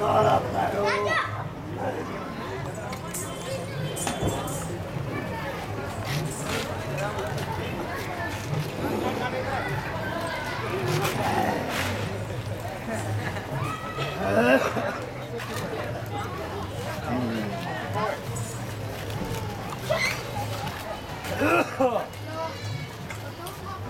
ジ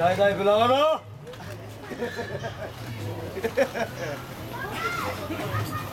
ャイダイブ長野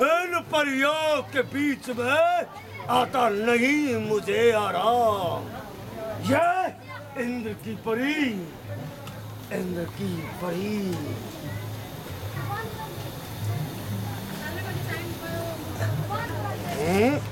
इन परियों के बीच में आता नहीं मुझे आराम यह इंद्र की परी इंद्र की परी हम्म